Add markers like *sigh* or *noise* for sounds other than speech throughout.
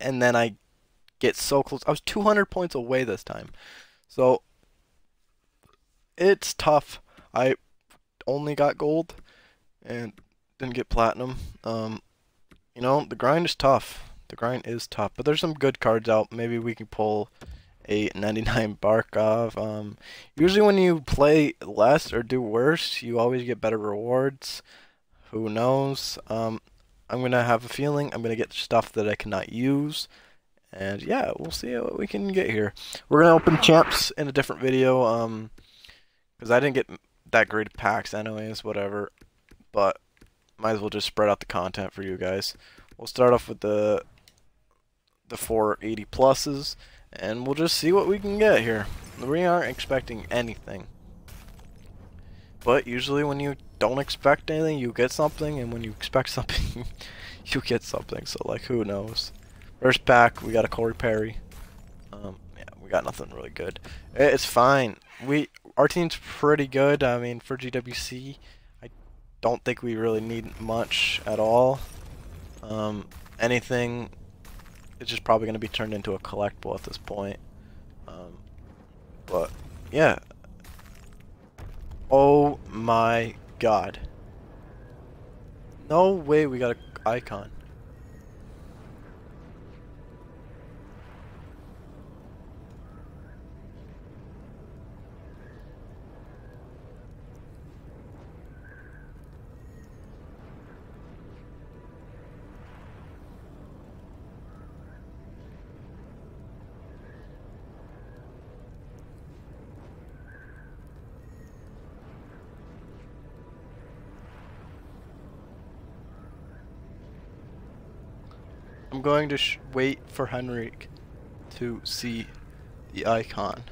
and then I get so close. I was 200 points away this time. So it's tough. I only got gold and didn't get platinum. Um, you know, the grind is tough. The grind is tough, but there's some good cards out. Maybe we can pull a 99 *laughs* Barkov. Um, usually when you play less or do worse, you always get better rewards. Who knows? Um, I'm gonna have a feeling I'm gonna get stuff that I cannot use. And yeah, we'll see what we can get here. We're gonna open champs in a different video, um, because I didn't get that great packs anyways, whatever. But might as well just spread out the content for you guys. We'll start off with the the 480 pluses, and we'll just see what we can get here. We aren't expecting anything. But usually when you don't expect anything, you get something, and when you expect *laughs* something, you get something. So like, who knows? First pack, we got a Corey Perry. Um, yeah, we got nothing really good. It's fine. We our team's pretty good. I mean, for GWC, I don't think we really need much at all. Um, anything it's just probably going to be turned into a collectible at this point. Um, but yeah. Oh my god. No way we got an icon. I'm going to wait for Henrik to see the icon.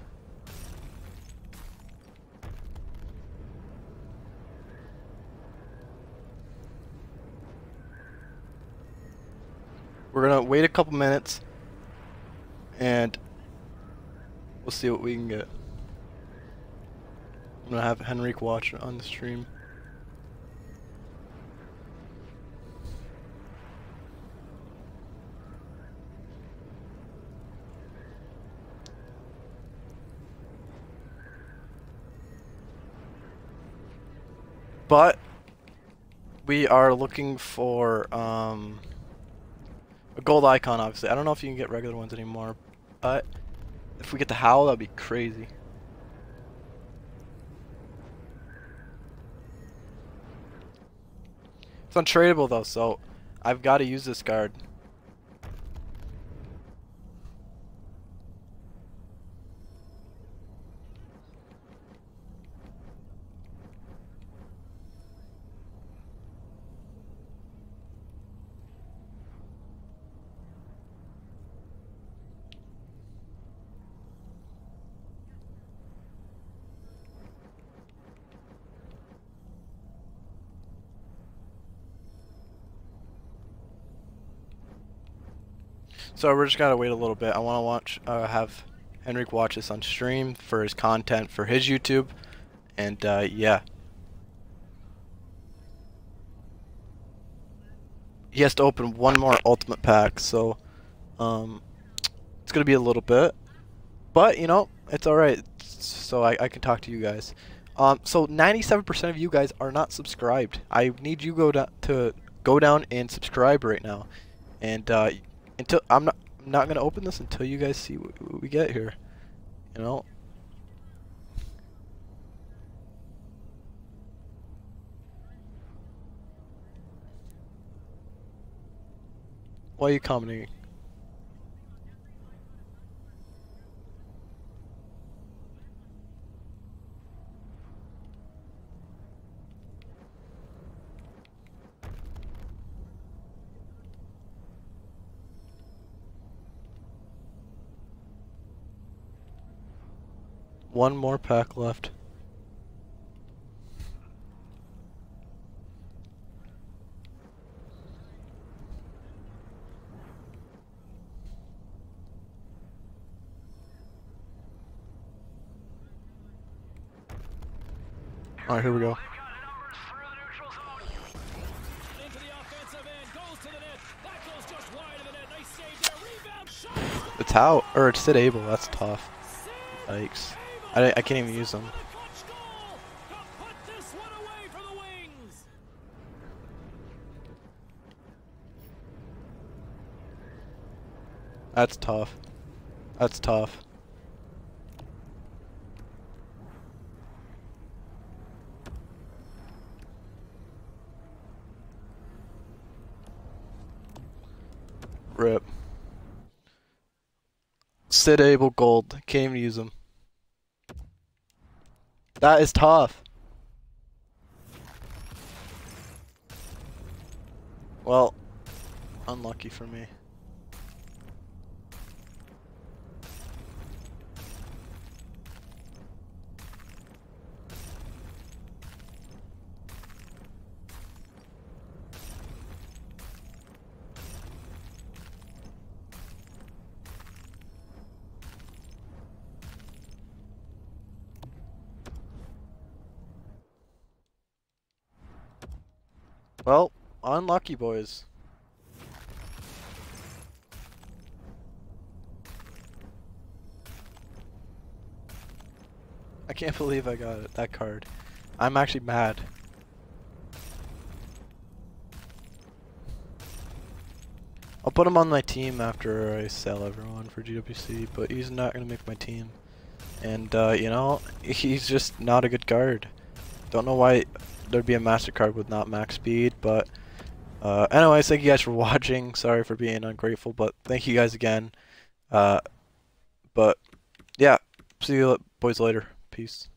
We're gonna wait a couple minutes and we'll see what we can get. I'm gonna have Henrik watch on the stream. But we are looking for um, a gold icon, obviously. I don't know if you can get regular ones anymore, but if we get the Howe, that'd be crazy. It's untradeable though, so I've got to use this card. So we're just gotta wait a little bit. I want to watch, uh, have Henrik watch this on stream for his content for his YouTube, and uh, yeah. He has to open one more ultimate pack, so um, it's gonna be a little bit, but you know it's all right. So I, I can talk to you guys. Um, so 97% of you guys are not subscribed. I need you go to, to go down and subscribe right now, and uh, until I'm not I'm not gonna open this until you guys see what, what we get here. You know. Why are you commenting? One more pack left. Alright, here we go. It's Howe, or it's Sid Abel. That's tough. Yikes. I, I can't even use them. That's tough. That's tough. Rip. Sid Abel Gold. Can't even use them. That is tough. Well, unlucky for me. Well, unlucky boys. I can't *laughs* believe I got it, that card. I'm actually mad. I'll put him on my team after I sell everyone for GWC, but he's not going to make my team. And, uh, you know, *laughs* he's just not a good guard. Don't know why there'd be a MasterCard with not max speed, but uh, anyways, thank you guys for *laughs* watching. Sorry for being ungrateful, but thank you guys again. Uh, but yeah, see you boys later. Peace.